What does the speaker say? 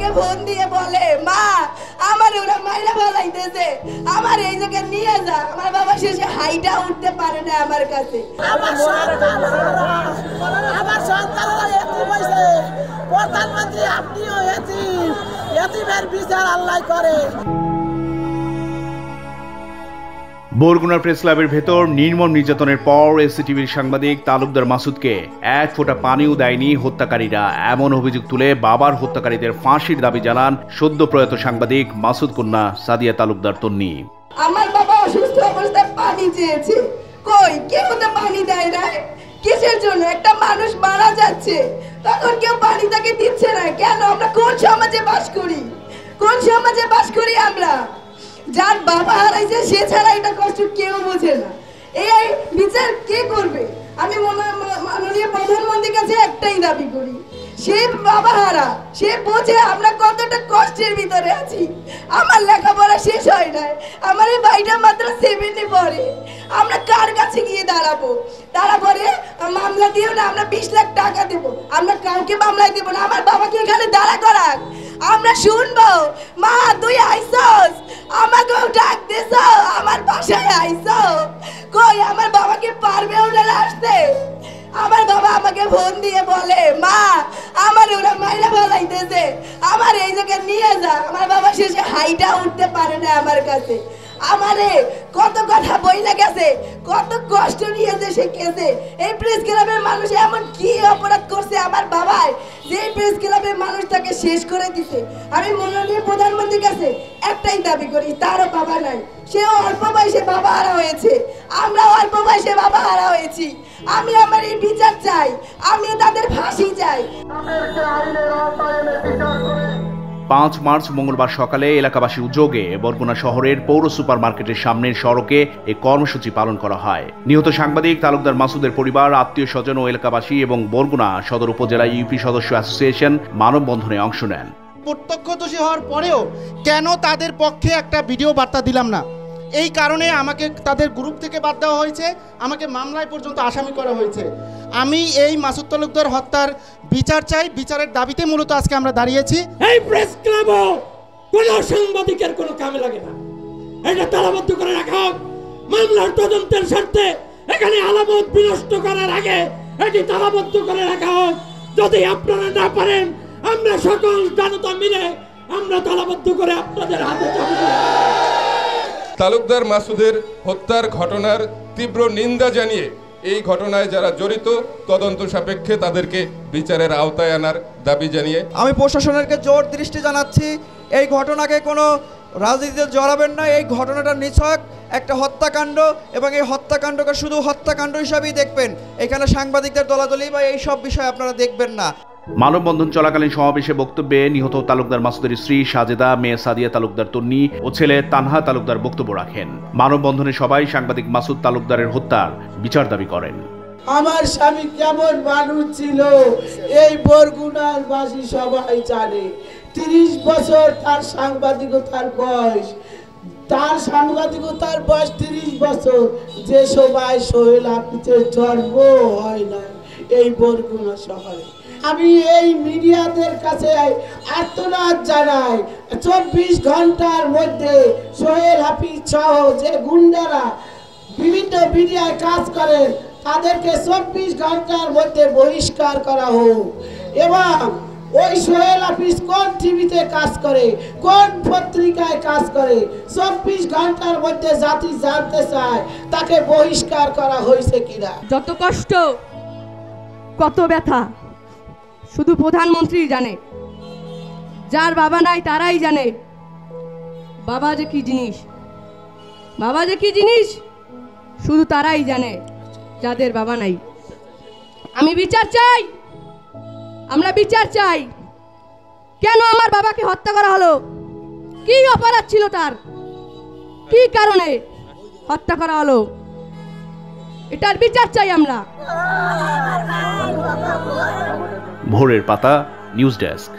আমাকে ফোন দিয়ে বলে, মা, আমার ওরা মাইরা বলাইতেছে আমার এই জায়গায় নিয়ে যা। আমার বাবা শেষে হাইটা উঠতে পারে না আমার কাছে। আমার প্রধানমন্ত্রী আপনিও এতিম। এতিমের বিচার আল্লাহ করে। বরগুনার প্রেস ক্লাবের ভেতর নির্মম নির্যাতনের পর এসিটিভির সাংবাদিক তালুকদার মাসুদকে এক ফোঁটা পানিও দেয়নি হত্যাকারীরা। এমন অভিযোগ তুলে বাবার হত্যাকারীদের ফাঁসির দাবি জানান সদ্য প্রয়াত সাংবাদিক মাসুদ কন্যা সাদিয়া তালুকদার তন্নি। আমার বাবা অসুস্থ অবস্থায় পানি চেয়েছে। কই? কেউ তো পানি দেয় না কিসের জন্য? একটা মানুষ মারা যাচ্ছে। তখন কেউ পানি তাকে দিচ্ছে না। কেন? আমরা কোন সমাজে বাস করি? কোন সমাজে বাস করি আমরা? যার বাবা হারাইছে সে ছাড়া এটা কষ্ট কেউ বোঝে না। এই বিচার কে করবে? আমি মনে- মাননীয় প্রধানমন্ত্রীর কাছে একটাই দাবি করি, সে বাবা হারা, সে বোঝে আমরা কতটা কষ্টের ভিতরে আছি। আমার লেখাপড়া শেষ হয় নাই, আমার এই ভাইটা মাত্র সেভেনে পড়ে। আমরা কার কাছে গিয়ে দাঁড়াবো? তারপরে মামলা দিও না, আমরা বিশ লাখ টাকা দেব। আমরা কাউকে মামলায় দেবো না, আমার বাবাকে এখানে দাঁড়া করাক। আমরা শুনব, মা, তুই আইসস আমাকেও ডাক দিস আমার বাসায় আইসো কই, আমার বাবাকে পারবে ওরা আসতে? আমার বাবা আমাকে ফোন দিয়ে বলে, মা, আমার ওরা মাইরা ফেলাইতেছে। আমার এই জায়গায় নিয়ে যা। আমার বাবা শেষে হাইটা উঠতে পারে না আমার কাছে। আমারে কত কথা বইলে গেছে, কত কষ্ট নিয়েছে সে কেসে এই প্রেস ক্লাবের মানুষ এমন কি অপরাধ করছে আমার বাবায় যে এই প্রেস ক্লাবের মানুষ তাকে শেষ করে দিছে। আমি মাননীয় প্রধানমন্ত্রীর কাছে একটাই দাবি করি, তারও বাবা নাই। সেও অল্প বয়সে বাবা হারা হয়েছে। আমরা অল্প বয়সে বাবা হারা হয়েছি। আমি আমার এই বিচার চাই আমি তাদের ফাঁসি চাই। পাঁচ মার্চ মঙ্গলবার সকালে এলাকাবাসী উদ্যোগে বরগুনা শহরের পৌর সুপার মার্কেটের সামনের সড়কে এই কর্মসূচি পালন করা হয়। নিহত সাংবাদিক তালুকদার মাসুদের পরিবার, আত্মীয় স্বজন ও এলাকাবাসী এবং বরগুনা সদর উপজেলা ইউপি সদস্য অ্যাসোসিয়েশন মানববন্ধনে অংশ নেন। প্রত্যক্ষদর্শী হওয়ার পরেও কেন তাদের পক্ষে একটা ভিডিও বার্তা দিলাম না? এই কারণে আমাকে তাদের গ্রুপ থেকে বাদ দেওয়া হয়েছে। আমাকে মামলায় পর্যন্ত আসামি করা হয়েছে। আমি এই মাসুদ তালুকদার হত্যার বিচার চাই। বিচারের দাবিতে মূলত আজকে আমরা দাঁড়িয়েছি। এই প্রেস ক্লাবও কোন সাংবাদিকের কোনো কামে লাগে না। এটা তালাবদ্ধ করে রাখা হোক। মামলার তদন্তের স্বার্থে এখানে আলামত বিনষ্ট করার আগে এটি তালাবদ্ধ করে রাখা হোক। যদি আপনারা না পারেন, আমরা সকল জনতা মিলে আমরা তালাবদ্ধ করে আপনাদের হাতে দিয়ে তালুকদার মাসুদের হত্যার ঘটনার তীব্র নিন্দা জানিয়ে এই ঘটনায় যারা জড়িত, তদন্ত সাপেক্ষে তাদেরকে বিচারের আওতায় আনার দাবি জানিয়ে আমি প্রশাসনেরকে জোর দৃষ্টি জানাচ্ছি, এই ঘটনাকে কোনো রাজনীতিতে জড়াবেন না, এই ঘটনাটা নিছক একটা হত্যাকাণ্ড এবং এই হত্যাকাণ্ডকে শুধু হত্যাকাণ্ড হিসাবেই দেখবেন। এখানে সাংবাদিকদের দলাদলি বা এই সব বিষয় আপনারা দেখবেন না। মানববন্ধন চলাকালীন সমাবেশে বক্তব্যে নিহত তালুকদার মাসুদের স্ত্রী সাজেদা, মেয়ে সাদিয়া তালুকদার তন্নি ও ছেলে তানহা তালুকদার বক্তব্য রাখেন। মানববন্ধনে সবাই সাংবাদিক মাসুদ তালুকদারের হত্যার বিচার দাবি করেন। আমার স্বামী কেমন মানুষ ছিল? এই বরগুনার বাসী সবাই জানে। তিরিশ বছর তার সাংবাদিকতার বয়স। তার সাংবাদিকতার বয়স তিরিশ বছর। যে সবাই সোহেল হাফিজের জন্ম হয় না। এই বরগুনা শহরে। আমি এই মিডিয়াদের কাছে আর্তনাদ জানাই, চব্বিশ ঘণ্টার মধ্যে সোহেল হাফিজ সহ যে গুন্ডারা বিভিন্ন মিডিয়ায় কাজ করেন, তাদেরকে চব্বিশ ঘণ্টার মধ্যে বহিষ্কার করা হোক। এবং ওই সোহেল অফিস কোন টিভিতে কাজ করে, কোন পত্রিকায় কাজ করে, চব্বিশ ঘণ্টার মধ্যে জাতি জানতে চায়, তাকে বহিষ্কার করা হয়েছে কিনা। যত কষ্ট কত ব্যথা। শুধু প্রধানমন্ত্রী জানে। যার বাবা নাই, তারাই জানে। বাবা যে কি জিনিস? বাবা যে কি জিনিস? শুধু তারাই জানে, যাদের বাবা নাই। আমি বিচার চাই। আমরা বিচার চাই। কেন আমার বাবাকে হত্যা করা হলো? কি অপরাধ ছিল তার? কি কারণে হত্যা করা হলো? এটার বিচার চাই আমরা। ভোরের পাতা নিউজ ডেস্ক।